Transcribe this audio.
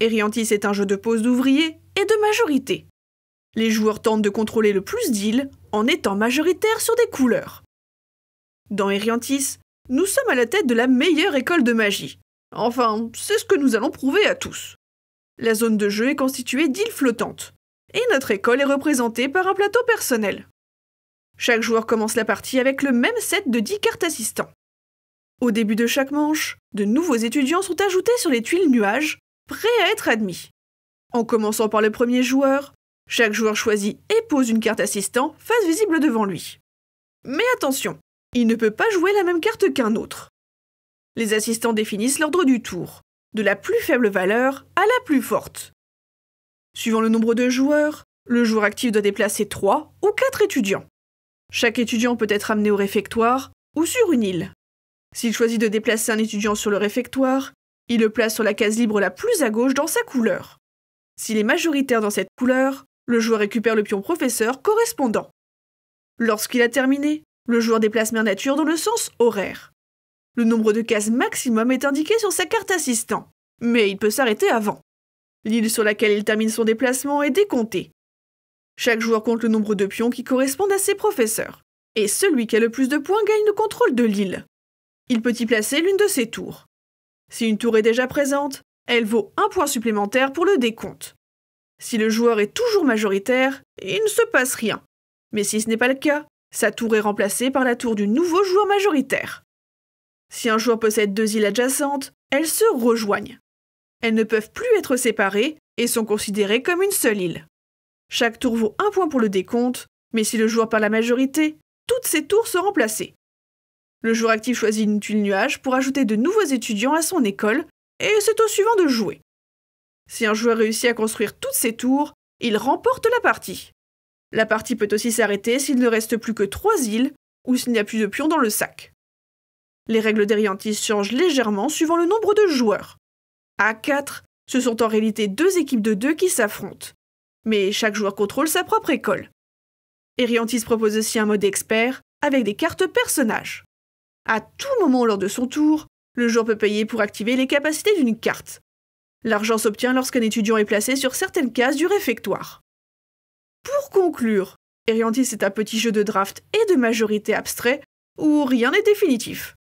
Eriantis est un jeu de pose d'ouvriers et de majorité. Les joueurs tentent de contrôler le plus d'îles en étant majoritaires sur des couleurs. Dans Eriantis, nous sommes à la tête de la meilleure école de magie. Enfin, c'est ce que nous allons prouver à tous. La zone de jeu est constituée d'îles flottantes, et notre école est représentée par un plateau personnel. Chaque joueur commence la partie avec le même set de 10 cartes assistants. Au début de chaque manche, de nouveaux étudiants sont ajoutés sur les tuiles nuages, prêts à être admis. En commençant par le premier joueur, chaque joueur choisit et pose une carte assistant face visible devant lui. Mais attention, il ne peut pas jouer la même carte qu'un autre. Les assistants définissent l'ordre du tour, de la plus faible valeur à la plus forte. Suivant le nombre de joueurs, le joueur actif doit déplacer 3 ou 4 étudiants. Chaque étudiant peut être amené au réfectoire ou sur une île. S'il choisit de déplacer un étudiant sur le réfectoire, il le place sur la case libre la plus à gauche dans sa couleur. S'il est majoritaire dans cette couleur, le joueur récupère le pion professeur correspondant. Lorsqu'il a terminé, le joueur déplace Mère Nature dans le sens horaire. Le nombre de cases maximum est indiqué sur sa carte assistant, mais il peut s'arrêter avant. L'île sur laquelle il termine son déplacement est décomptée. Chaque joueur compte le nombre de pions qui correspondent à ses professeurs, et celui qui a le plus de points gagne le contrôle de l'île. Il peut y placer l'une de ses tours. Si une tour est déjà présente, elle vaut un point supplémentaire pour le décompte. Si le joueur est toujours majoritaire, il ne se passe rien. Mais si ce n'est pas le cas, sa tour est remplacée par la tour du nouveau joueur majoritaire. Si un joueur possède deux îles adjacentes, elles se rejoignent. Elles ne peuvent plus être séparées et sont considérées comme une seule île. Chaque tour vaut un point pour le décompte, mais si le joueur perd la majorité, toutes ces tours sont remplacées. Le joueur actif choisit une tuile nuage pour ajouter de nouveaux étudiants à son école, et c'est au suivant de jouer. Si un joueur réussit à construire toutes ses tours, il remporte la partie. La partie peut aussi s'arrêter s'il ne reste plus que trois îles ou s'il n'y a plus de pions dans le sac. Les règles d'Eriantis changent légèrement suivant le nombre de joueurs. À 4, ce sont en réalité deux équipes de deux qui s'affrontent. Mais chaque joueur contrôle sa propre école. Eriantis propose aussi un mode expert avec des cartes personnages. À tout moment lors de son tour, le joueur peut payer pour activer les capacités d'une carte. L'argent s'obtient lorsqu'un étudiant est placé sur certaines cases du réfectoire. Pour conclure, Eriantis est un petit jeu de draft et de majorité abstrait où rien n'est définitif.